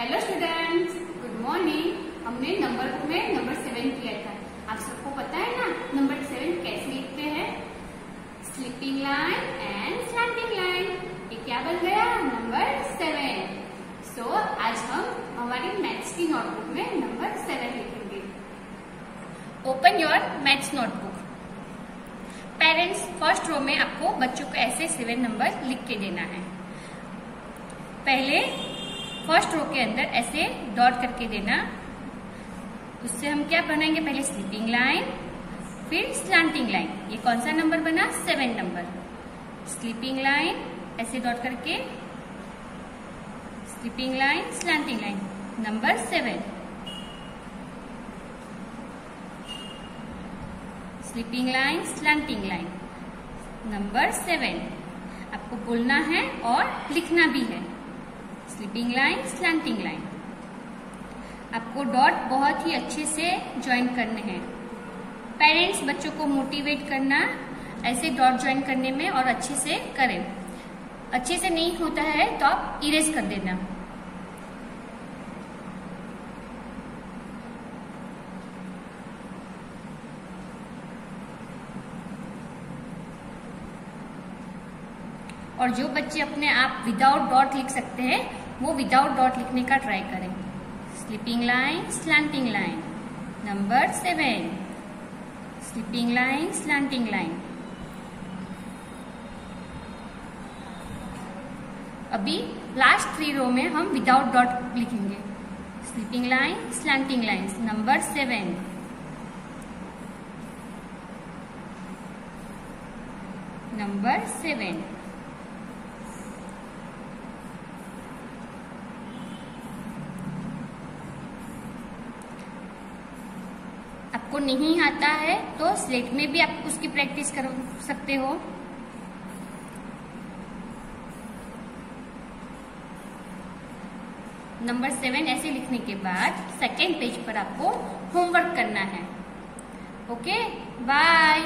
Hello students good morning हमने number book में number seven किया था। आप सबको पता है ना नंबर सेवन कैसे लिखते हैं? Sleeping line and slanting line ये क्या बन गया? नंबर सेवन सो आज हम हमारी मैथ्स की नोटबुक में नंबर सेवन लिखेंगे। Open your maths notebook parents first row में आपको बच्चों को ऐसे सेवन नंबर लिख के देना है। पहले फ़र्स्ट रो के अंदर ऐसे डॉट करके देना। उससे हम क्या बनाएँगे? पहले स्लीपिंग लाइन, फिर स्लांटिंग लाइन। ये कौन सा नंबर बना? Seven number. स्लीपिंग लाइन, ऐसे डॉट करके। Sleeping line, slanting line. Number seven. Sleeping line, slanting line. Number seven. आपको बोलना है और लिखना भी है। स्लीपिंग लाइन स्लैंटिंग लाइन आपको डॉट बहुत ही अच्छे से ज्वाइन करने हैं। पेरेंट्स बच्चों को मोटिवेट करना, ऐसे डॉट ज्वाइन करने में और अच्छे से करें। अच्छे से नहीं होता है तो आप इरेज कर देना। और जो बच्चे अपने आप विदाउट डॉट लिख सकते हैं वो विदाउट डॉट लिखने का ट्राई करें। Sleeping line slanting line number seven sleeping line slanting line अभी लास्ट थ्री रो में हम विदाउट डॉट लिखेंगे। Sleeping line slanting line number seven number seven आपको नहीं आता है तो स्लेट में भी आप उसकी प्रैक्टिस कर सकते हो। नंबर सेवन ऐसे लिखने के बाद सेकेंड पेज पर आपको होमवर्क करना है। Okay bye